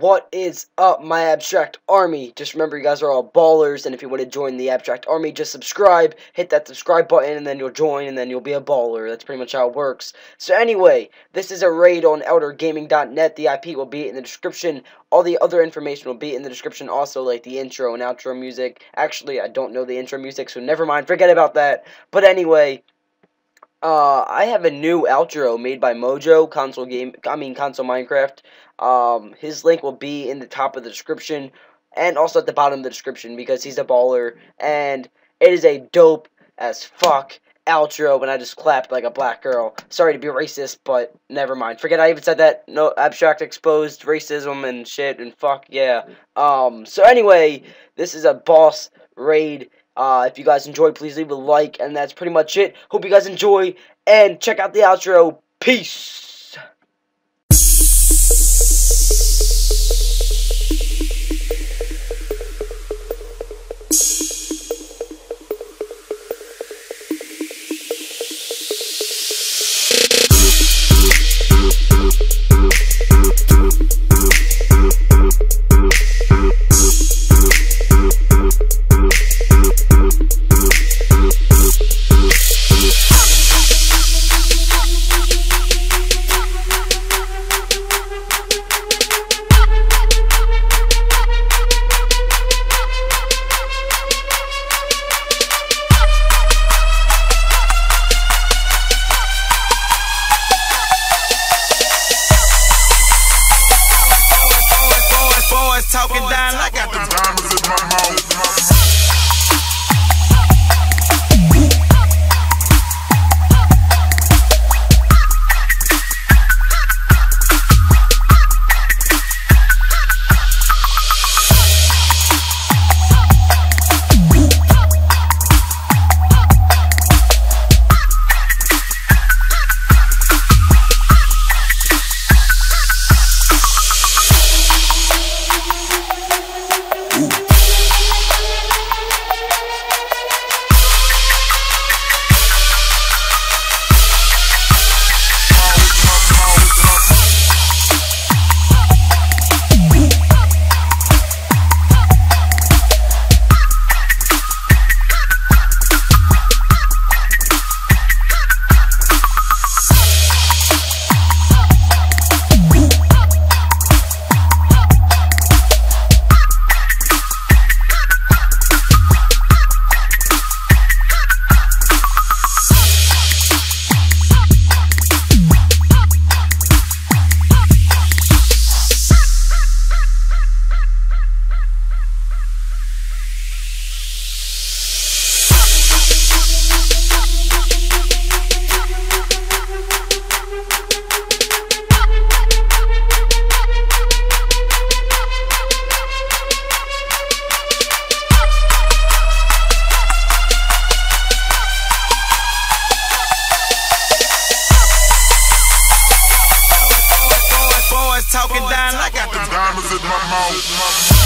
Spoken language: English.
What is up, my Abstract Army? Just remember, you guys are all ballers, and if you want to join the Abstract Army, just subscribe, hit that subscribe button, and then you'll join, and then you'll be a baller. That's pretty much how it works. So anyway, this is a raid on ElderGaming.net. The IP will be in the description. All the other information will be in the description, also like the intro and outro music. Actually, I don't know the intro music, so never mind, forget about that. But anyway, uh, I have a new outro made by Mojo console game. I mean console Minecraft. Um, his link will be in the top of the description and also at the bottom of the description because he's a baller and it is a dope as fuck outro when I just clapped like a black girl. Sorry to be racist, but never mind. Forget I even said that. No abstract exposed racism and shit and fuck yeah. Um. So anyway, this is a boss raid uh, if you guys enjoyed, please leave a like, and that's pretty much it. Hope you guys enjoy, and check out the outro. Peace! Talking down. I got the diamonds in my mouth.